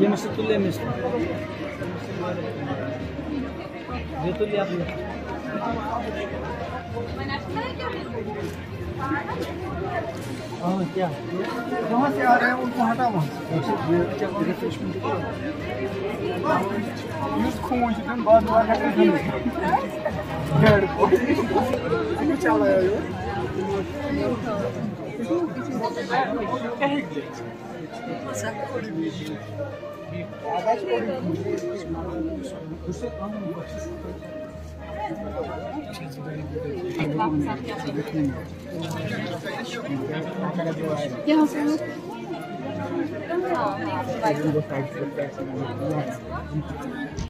ये मिस्टर तुल्य मिस्टर ये तुल्य आप हाँ क्या कहाँ से आ रहे हैं उनको हटा वहाँ Yüz kumuncudan bazı arkadaşlar Gel. Ne çalıyor? Ya Não, não.